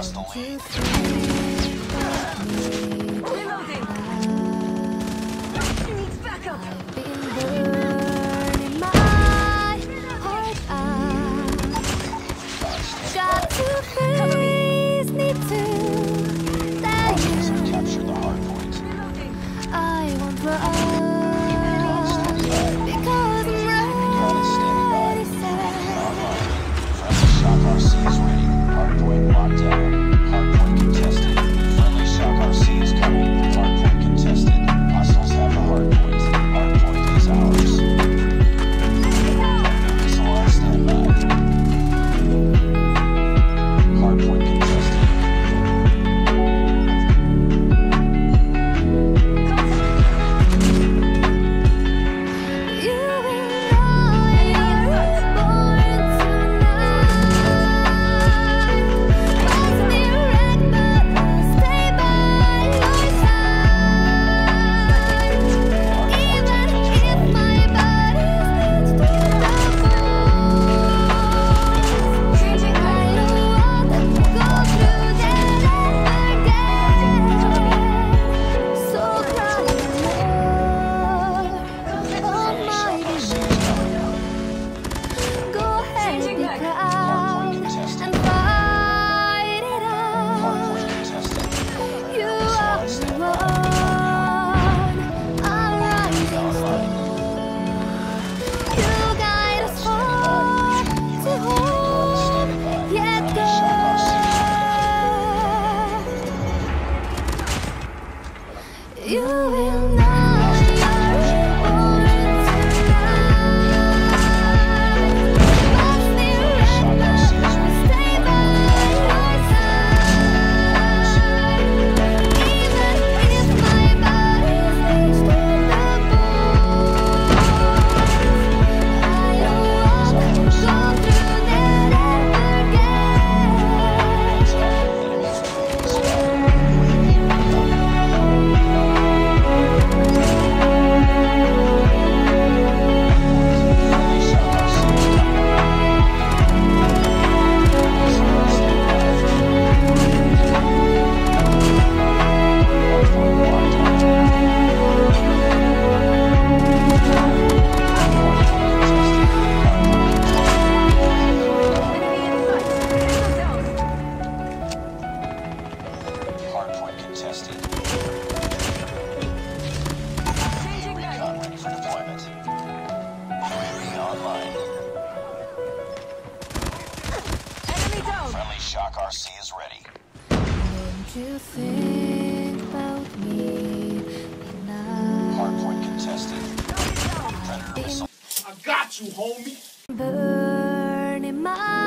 across the land. you contested. Recon ready for deployment. UAV online. Enemy down. Friendly Shock RC is ready. Don't you think about me? Hardpoint contested. Predator missile. I got you, homie. Burning my